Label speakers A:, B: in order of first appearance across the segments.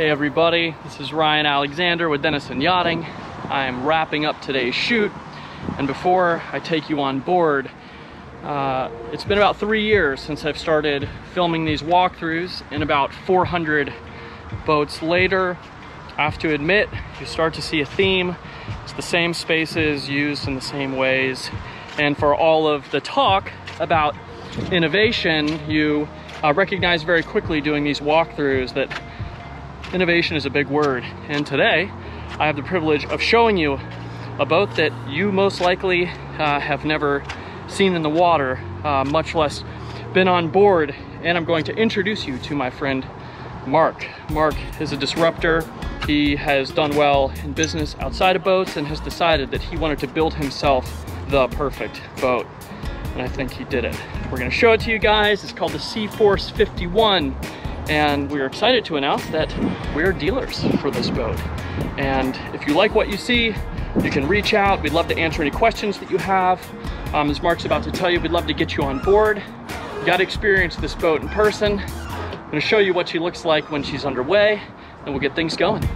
A: Hey everybody, this is Ryan Alexander with Denison Yachting. I am wrapping up today's shoot, and before I take you on board, uh, it's been about three years since I've started filming these walkthroughs, and about 400 boats later, I have to admit, you start to see a theme. It's the same spaces used in the same ways, and for all of the talk about innovation, you uh, recognize very quickly doing these walkthroughs that innovation is a big word. And today, I have the privilege of showing you a boat that you most likely uh, have never seen in the water, uh, much less been on board. And I'm going to introduce you to my friend, Mark. Mark is a disruptor. He has done well in business outside of boats and has decided that he wanted to build himself the perfect boat. And I think he did it. We're gonna show it to you guys. It's called the Seaforce 51 and we're excited to announce that we're dealers for this boat. And if you like what you see, you can reach out. We'd love to answer any questions that you have. Um, as Mark's about to tell you, we'd love to get you on board. You got to experience this boat in person. I'm to show you what she looks like when she's underway, and we'll get things going.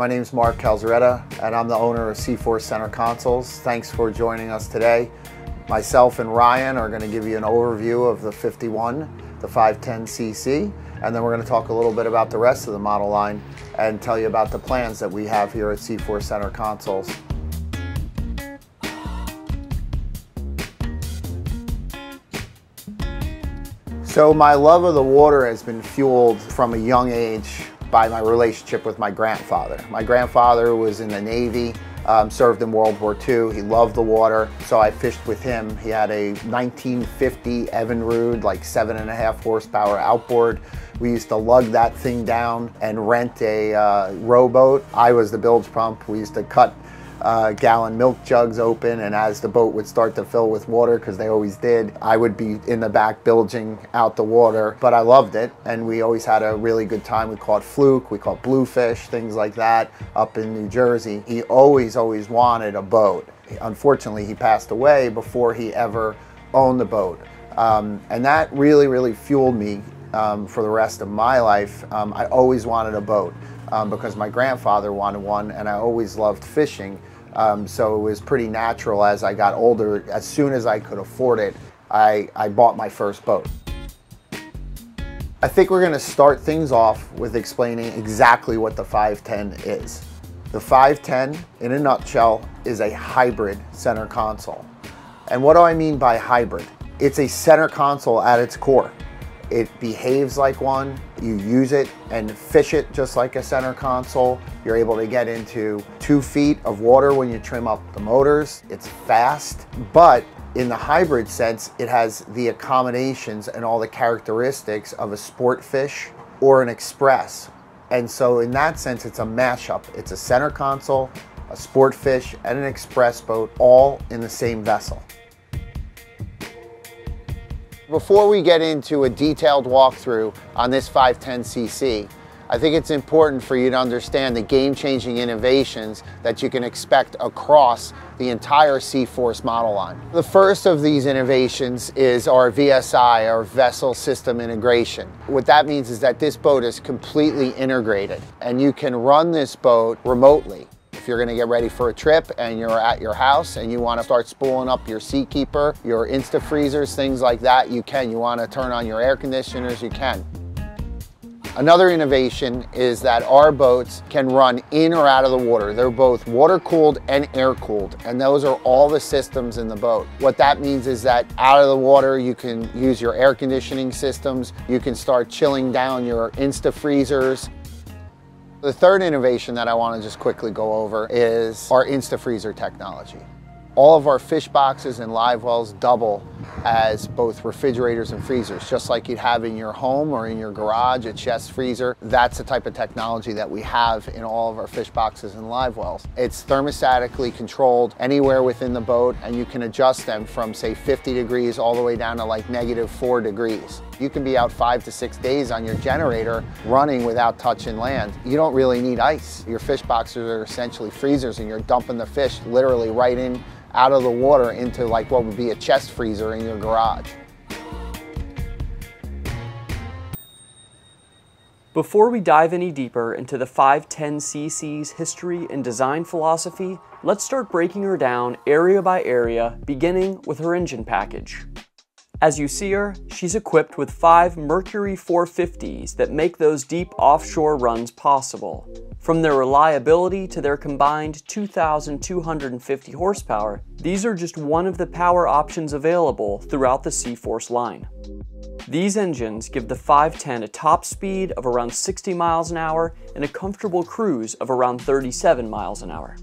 B: My name is Mark Calzaretta, and I'm the owner of Seaforce Center Consoles. Thanks for joining us today. Myself and Ryan are going to give you an overview of the 51, the 510cc, and then we're going to talk a little bit about the rest of the model line and tell you about the plans that we have here at Seaforce Center Consoles. So my love of the water has been fueled from a young age by my relationship with my grandfather. My grandfather was in the Navy, um, served in World War II. He loved the water, so I fished with him. He had a 1950 Evinrude, like seven and a half horsepower outboard. We used to lug that thing down and rent a uh, rowboat. I was the bilge pump. We used to cut uh, gallon milk jugs open and as the boat would start to fill with water because they always did I would be in the back bilging out the water. But I loved it and we always had a really good time. We caught fluke we caught bluefish things like that up in New Jersey. He always always wanted a boat. Unfortunately he passed away before he ever owned the boat. Um, and that really really fueled me um, for the rest of my life. Um, I always wanted a boat um, because my grandfather wanted one and I always loved fishing um, so it was pretty natural as I got older, as soon as I could afford it, I, I bought my first boat. I think we're gonna start things off with explaining exactly what the 510 is. The 510, in a nutshell, is a hybrid center console. And what do I mean by hybrid? It's a center console at its core. It behaves like one. You use it and fish it just like a center console. You're able to get into two feet of water when you trim up the motors. It's fast, but in the hybrid sense, it has the accommodations and all the characteristics of a sport fish or an express. And so in that sense, it's a mashup. It's a center console, a sport fish, and an express boat all in the same vessel. Before we get into a detailed walkthrough on this 510cc, I think it's important for you to understand the game-changing innovations that you can expect across the entire Seaforce model line. The first of these innovations is our VSI, our Vessel System Integration. What that means is that this boat is completely integrated and you can run this boat remotely. You're gonna get ready for a trip and you're at your house and you wanna start spooling up your Seakeeper, your Insta freezers, things like that, you can. You wanna turn on your air conditioners, you can. Another innovation is that our boats can run in or out of the water. They're both water cooled and air cooled, and those are all the systems in the boat. What that means is that out of the water, you can use your air conditioning systems, you can start chilling down your Insta freezers, the third innovation that I want to just quickly go over is our InstaFreezer technology. All of our fish boxes and live wells double as both refrigerators and freezers, just like you'd have in your home or in your garage, a chest freezer. That's the type of technology that we have in all of our fish boxes and live wells. It's thermostatically controlled anywhere within the boat and you can adjust them from say 50 degrees all the way down to like negative four degrees. You can be out five to six days on your generator running without touching land. You don't really need ice. Your fish boxes are essentially freezers and you're dumping the fish literally right in out of the water into like what would be a chest freezer in your garage.
C: Before we dive any deeper into the 510cc's history and design philosophy, let's start breaking her down area by area, beginning with her engine package. As you see her, she's equipped with five Mercury 450s that make those deep offshore runs possible. From their reliability to their combined 2,250 horsepower, these are just one of the power options available throughout the Seaforce line. These engines give the 510 a top speed of around 60 miles an hour and a comfortable cruise of around 37 miles an hour.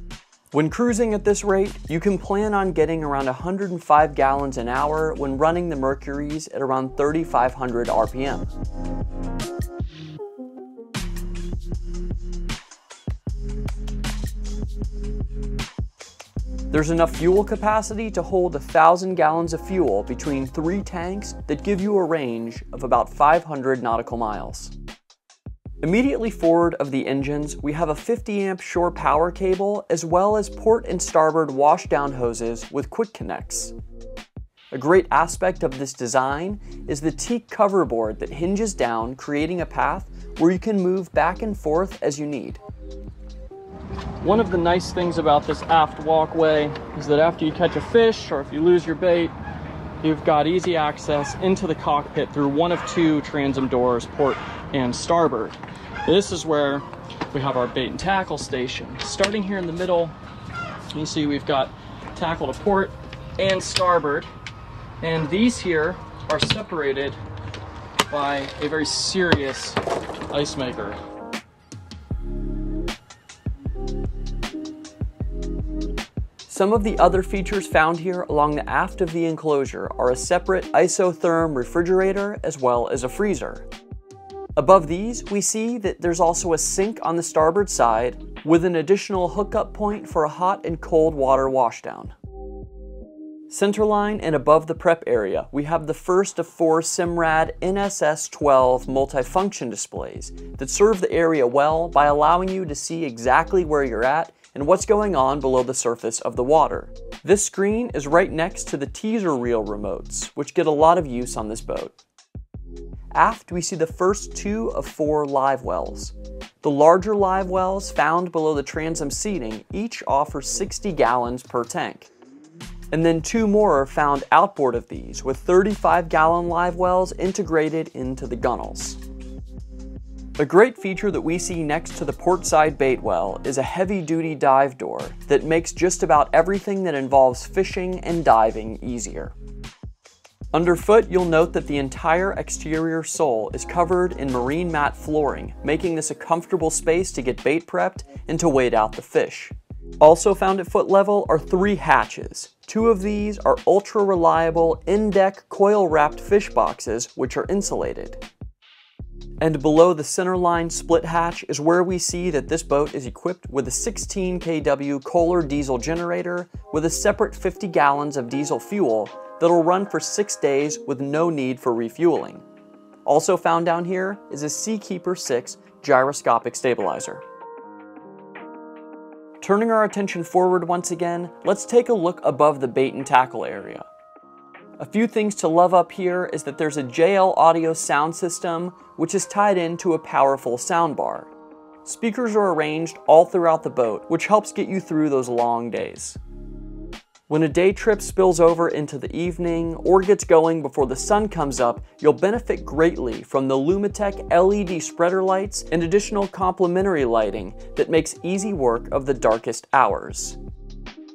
C: When cruising at this rate, you can plan on getting around 105 gallons an hour when running the Mercuries at around 3,500 RPM. There's enough fuel capacity to hold a thousand gallons of fuel between three tanks that give you a range of about 500 nautical miles. Immediately forward of the engines, we have a 50 amp shore power cable as well as port and starboard washdown hoses with quick connects. A great aspect of this design is the teak cover board that hinges down, creating a path where you can move back and forth as you need. One of the nice things about this aft walkway is that after you catch a fish or if you lose your bait, you've got easy access into the cockpit through one of two transom doors, port and starboard. This is where we have our bait and tackle station. Starting here in the middle, you see we've got tackle to port and starboard. And these here are separated by a very serious ice maker. Some of the other features found here along the aft of the enclosure are a separate isotherm refrigerator as well as a freezer. Above these, we see that there's also a sink on the starboard side with an additional hookup point for a hot and cold water washdown. Centerline and above the prep area, we have the first of four Simrad NSS-12 multifunction displays that serve the area well by allowing you to see exactly where you're at and what's going on below the surface of the water. This screen is right next to the teaser reel remotes, which get a lot of use on this boat. Aft, we see the first two of four live wells. The larger live wells found below the transom seating each offer 60 gallons per tank. And then two more are found outboard of these, with 35 gallon live wells integrated into the gunnels. A great feature that we see next to the portside bait well is a heavy-duty dive door that makes just about everything that involves fishing and diving easier. Underfoot, you'll note that the entire exterior sole is covered in marine mat flooring, making this a comfortable space to get bait prepped and to wade out the fish. Also found at foot level are three hatches. Two of these are ultra reliable in-deck coil wrapped fish boxes which are insulated. And below the centerline split hatch is where we see that this boat is equipped with a 16 kW Kohler diesel generator with a separate 50 gallons of diesel fuel that'll run for six days with no need for refueling. Also found down here is a Seakeeper 6 gyroscopic stabilizer. Turning our attention forward once again, let's take a look above the bait and tackle area. A few things to love up here is that there's a JL audio sound system which is tied into a powerful soundbar. Speakers are arranged all throughout the boat, which helps get you through those long days. When a day trip spills over into the evening or gets going before the sun comes up, you'll benefit greatly from the Lumitec LED spreader lights and additional complementary lighting that makes easy work of the darkest hours.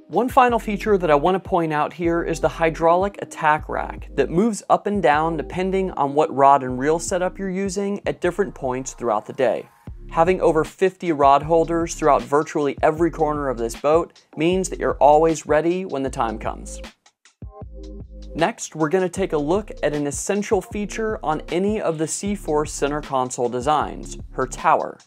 C: One final feature that I want to point out here is the hydraulic attack rack that moves up and down depending on what rod and reel setup you're using at different points throughout the day. Having over 50 rod holders throughout virtually every corner of this boat means that you're always ready when the time comes. Next, we're going to take a look at an essential feature on any of the Seaforce center console designs, her tower.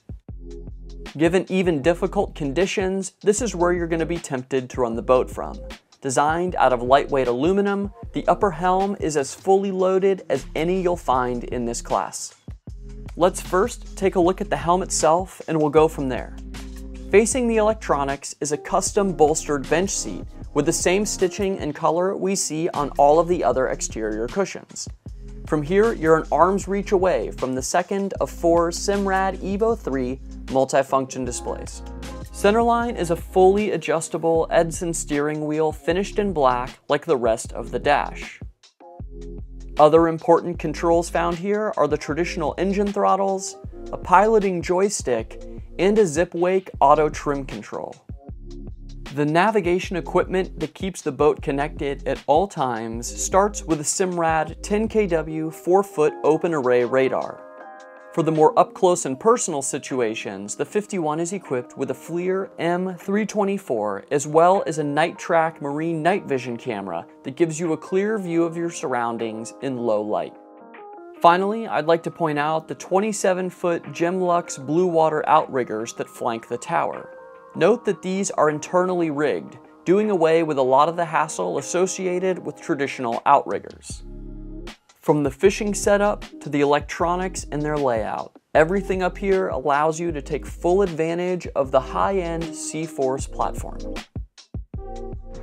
C: Given even difficult conditions, this is where you're going to be tempted to run the boat from. Designed out of lightweight aluminum, the upper helm is as fully loaded as any you'll find in this class. Let's first take a look at the helm itself and we'll go from there. Facing the electronics is a custom bolstered bench seat with the same stitching and color we see on all of the other exterior cushions. From here, you're an arm's reach away from the second of four Simrad Evo 3 multifunction displays. Centerline is a fully adjustable Edson steering wheel finished in black like the rest of the dash. Other important controls found here are the traditional engine throttles, a piloting joystick, and a Zipwake auto trim control. The navigation equipment that keeps the boat connected at all times starts with a Simrad 10kW 4-foot open array radar. For the more up close and personal situations, the 51 is equipped with a FLIR M324 as well as a NightTrack marine night vision camera that gives you a clear view of your surroundings in low light. Finally, I'd like to point out the 27-foot Gemlux Blue Water outriggers that flank the tower. Note that these are internally rigged, doing away with a lot of the hassle associated with traditional outriggers. From the fishing setup to the electronics and their layout, everything up here allows you to take full advantage of the high-end Seaforce platform.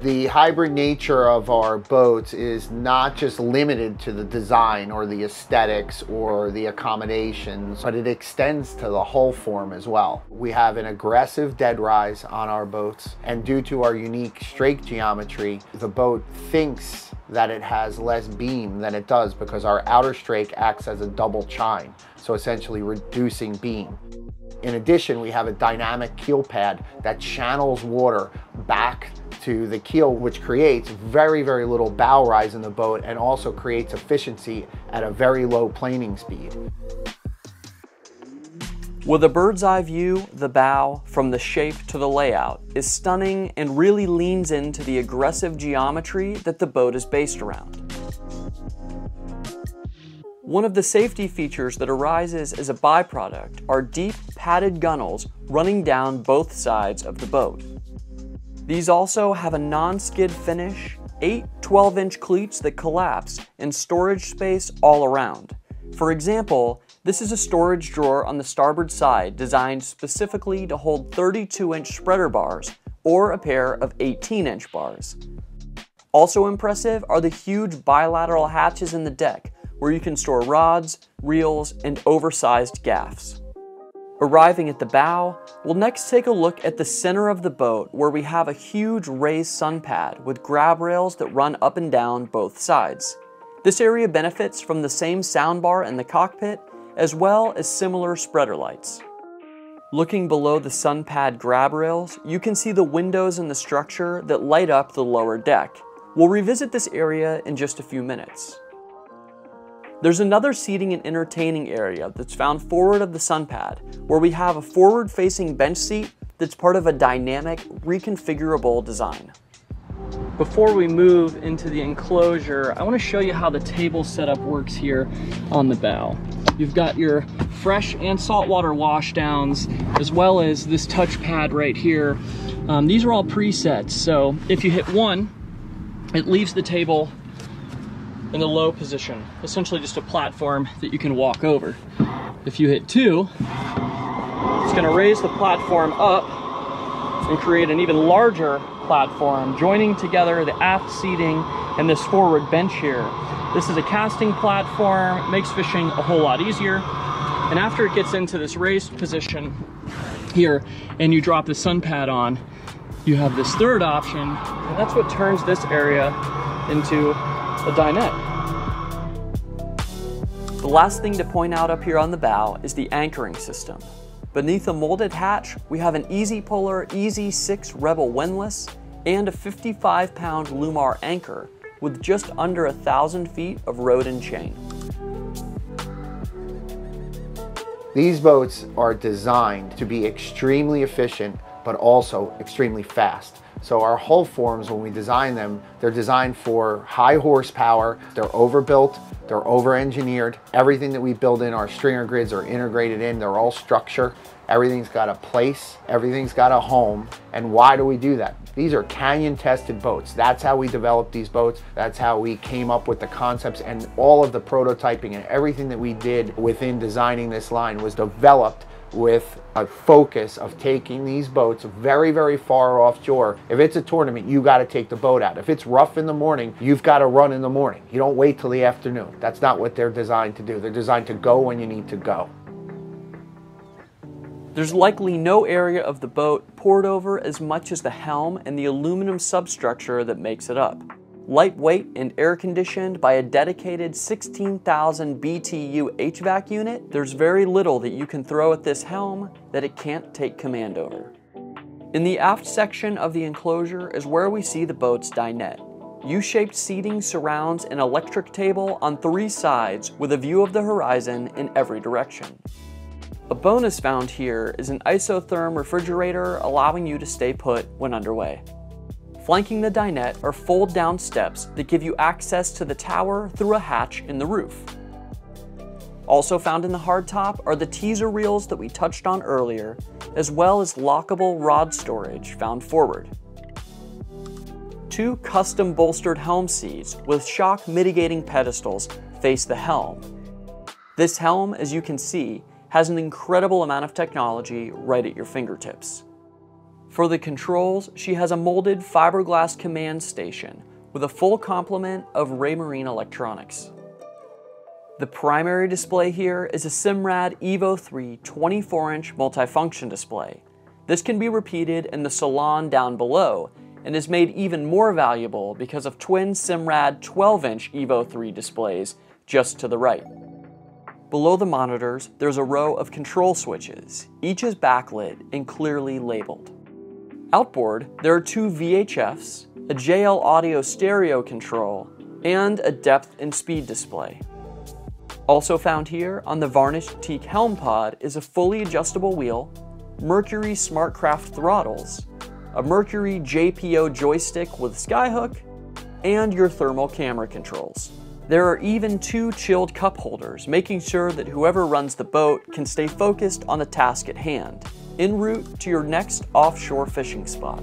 B: The hybrid nature of our boats is not just limited to the design or the aesthetics or the accommodations, but it extends to the hull form as well. We have an aggressive dead rise on our boats, and due to our unique strake geometry, the boat thinks that it has less beam than it does because our outer strake acts as a double chine, so essentially reducing beam. In addition, we have a dynamic keel pad that channels water back to the keel, which creates very, very little bow rise in the boat and also creates efficiency at a very low planing speed.
C: With a bird's eye view, the bow, from the shape to the layout, is stunning and really leans into the aggressive geometry that the boat is based around. One of the safety features that arises as a byproduct are deep padded gunnels running down both sides of the boat. These also have a non-skid finish, eight 12-inch cleats that collapse, and storage space all around. For example, this is a storage drawer on the starboard side designed specifically to hold 32-inch spreader bars or a pair of 18-inch bars. Also impressive are the huge bilateral hatches in the deck where you can store rods, reels, and oversized gaffs. Arriving at the bow, we'll next take a look at the center of the boat where we have a huge raised sun pad with grab rails that run up and down both sides. This area benefits from the same soundbar in the cockpit as well as similar spreader lights. Looking below the sun pad grab rails, you can see the windows in the structure that light up the lower deck. We'll revisit this area in just a few minutes. There's another seating and entertaining area that's found forward of the sun pad, where we have a forward-facing bench seat that's part of a dynamic, reconfigurable design.
A: Before we move into the enclosure, I want to show you how the table setup works here on the bow. You've got your fresh and saltwater washdowns, as well as this touchpad right here. Um, these are all presets, so if you hit one, it leaves the table in the low position, essentially just a platform that you can walk over. If you hit two, it's gonna raise the platform up and create an even larger platform, joining together the aft seating and this forward bench here. This is a casting platform, makes fishing a whole lot easier. And after it gets into this raised position here and you drop the sun pad on, you have this third option, and that's what turns this area into a dinette.
C: The last thing to point out up here on the bow is the anchoring system. Beneath a molded hatch, we have an Easy Polar Easy 6 Rebel windlass and a 55 pound Lewmar anchor with just under a thousand feet of rode and chain.
B: These boats are designed to be extremely efficient, but also extremely fast. So our hull forms, when we design them, they're designed for high horsepower, they're overbuilt, they're over-engineered. Everything that we build in our stringer grids are integrated in, they're all structure. Everything's got a place, everything's got a home. And why do we do that? These are canyon tested boats. That's how we developed these boats. That's how we came up with the concepts and all of the prototyping and everything that we did within designing this line was developed with a focus of taking these boats very, very far offshore. If it's a tournament, you got to take the boat out. If it's rough in the morning, you've got to run in the morning. You don't wait till the afternoon. That's not what they're designed to do. They're designed to go when you need to go.
C: There's likely no area of the boat poured over as much as the helm and the aluminum substructure that makes it up. Lightweight and air conditioned by a dedicated 16,000 BTU HVAC unit, there's very little that you can throw at this helm that it can't take command over. In the aft section of the enclosure is where we see the boat's dinette. U-shaped seating surrounds an electric table on three sides with a view of the horizon in every direction. A bonus found here is an isotherm refrigerator allowing you to stay put when underway. Flanking the dinette are fold-down steps that give you access to the tower through a hatch in the roof. Also found in the hardtop are the teaser reels that we touched on earlier, as well as lockable rod storage found forward. Two custom bolstered helm seats with shock mitigating pedestals face the helm. This helm, as you can see, has an incredible amount of technology right at your fingertips. For the controls, she has a molded fiberglass command station with a full complement of Raymarine electronics. The primary display here is a Simrad Evo 3 24-inch multifunction display. This can be repeated in the salon down below and is made even more valuable because of twin Simrad 12-inch Evo 3 displays just to the right. Below the monitors, there's a row of control switches. Each is backlit and clearly labeled. Outboard, there are two VHFs, a JL Audio stereo control, and a depth and speed display. Also found here on the varnished teak helm pod is a fully adjustable wheel, Mercury SmartCraft throttles, a Mercury JPO joystick with skyhook, and your thermal camera controls. There are even two chilled cup holders, making sure that whoever runs the boat can stay focused on the task at hand en route to your next offshore fishing spot.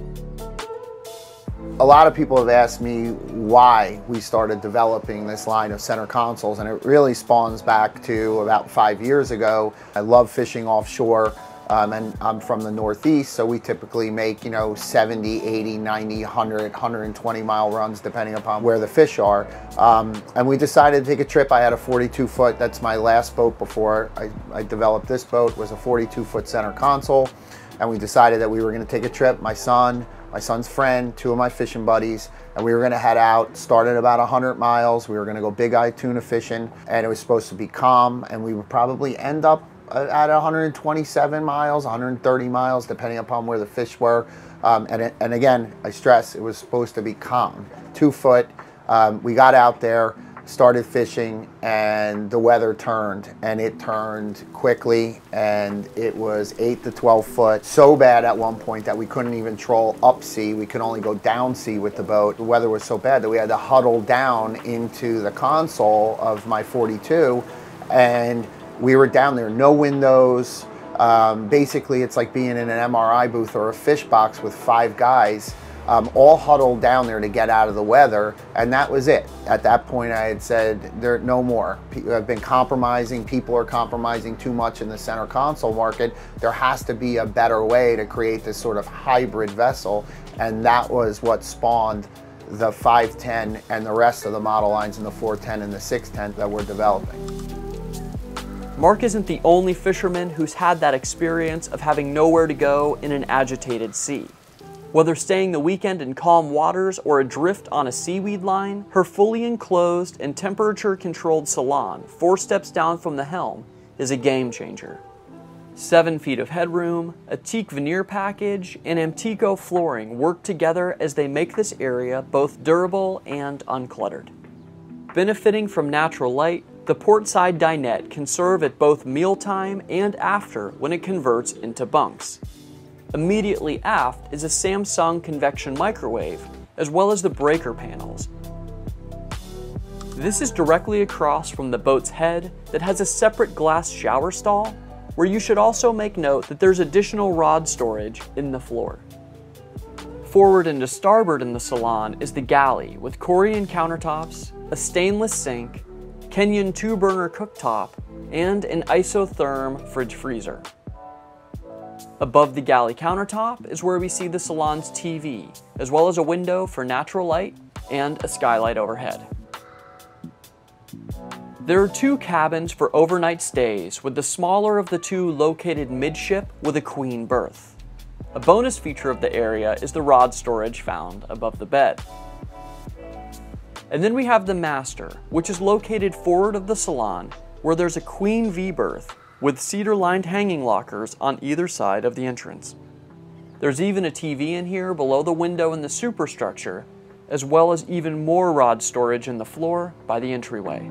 B: A lot of people have asked me why we started developing this line of center consoles, and it really spawns back to about five years ago. I love fishing offshore. Um, and I'm from the Northeast, so we typically make, you know, 70, 80, 90, 100, 120 mile runs, depending upon where the fish are. Um, and we decided to take a trip. I had a 42 foot, that's my last boat before I, I developed this boat, was a 42 foot center console. And we decided that we were gonna take a trip, my son, my son's friend, two of my fishing buddies, and we were gonna head out, started about 100 miles. We were gonna go big eye tuna fishing, and it was supposed to be calm, and we would probably end up at 127 miles, 130 miles, depending upon where the fish were. Um, and, it, and again, I stress, it was supposed to be calm. Two foot, um, we got out there, started fishing, and the weather turned, and it turned quickly, and it was 8 to 12 foot. So bad at one point that we couldn't even troll up sea. We could only go down sea with the boat. The weather was so bad that we had to huddle down into the console of my 42, and we were down there, no windows. Um, basically, it's like being in an MRI booth or a fish box with five guys, um, all huddled down there to get out of the weather, and that was it. At that point, I had said, "There, no more. I've been compromising. People are compromising too much in the center console market. There has to be a better way to create this sort of hybrid vessel," and that was what spawned the 510 and the rest of the model lines in the 410 and the 610 that we're developing.
C: Mark isn't the only fisherman who's had that experience of having nowhere to go in an agitated sea. Whether staying the weekend in calm waters or adrift on a seaweed line, her fully enclosed and temperature controlled salon, four steps down from the helm, is a game changer. Seven feet of headroom, a teak veneer package, and Antico flooring work together as they make this area both durable and uncluttered. Benefiting from natural light, the portside dinette can serve at both mealtime and after when it converts into bunks. Immediately aft is a Samsung convection microwave, as well as the breaker panels. This is directly across from the boat's head that has a separate glass shower stall, where you should also make note that there's additional rod storage in the floor. Forward and to starboard in the salon is the galley with Corian countertops, a stainless sink, Kenyon two burner cooktop, and an isotherm fridge freezer. Above the galley countertop is where we see the salon's TV, as well as a window for natural light and a skylight overhead. There are two cabins for overnight stays, with the smaller of the two located midship with a queen berth. A bonus feature of the area is the rod storage found above the bed. And then we have the master, which is located forward of the salon, where there's a queen V berth with cedar-lined hanging lockers on either side of the entrance. There's even a TV in here below the window in the superstructure, as well as even more rod storage in the floor by the entryway.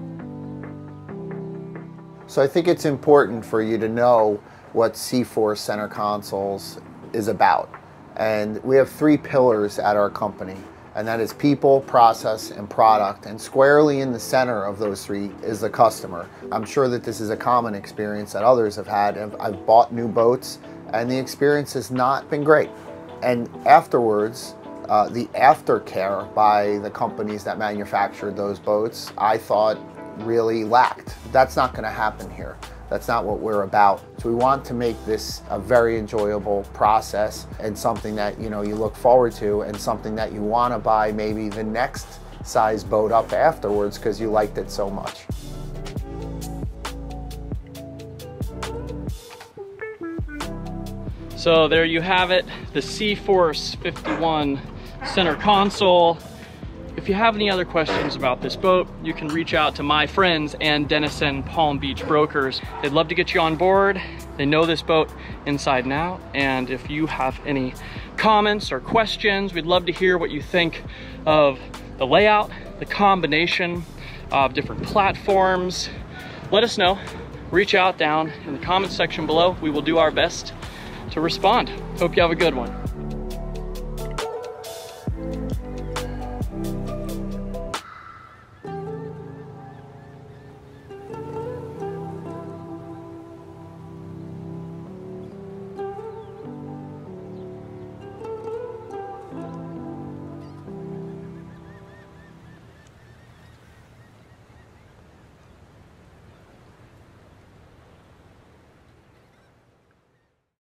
B: So I think it's important for you to know what Seaforce Center Consoles is about. And we have three pillars at our company, and that is people, process, and product. And squarely in the center of those three is the customer. I'm sure that this is a common experience that others have had. I've bought new boats, and the experience has not been great. And afterwards, uh, the aftercare by the companies that manufactured those boats, I thought really lacked. That's not going to happen here. That's not what we're about. So we want to make this a very enjoyable process and something that you know you look forward to and something that you want to buy maybe the next size boat up afterwards because you liked it so much.
A: So there you have it, the Seaforce 51 center console. If you have any other questions about this boat, you can reach out to my friends and Denison Palm Beach Brokers. They'd love to get you on board. They know this boat inside and out. And if you have any comments or questions, we'd love to hear what you think of the layout, the combination of different platforms. Let us know. Reach out down in the comments section below. We will do our best to respond. Hope you have a good one.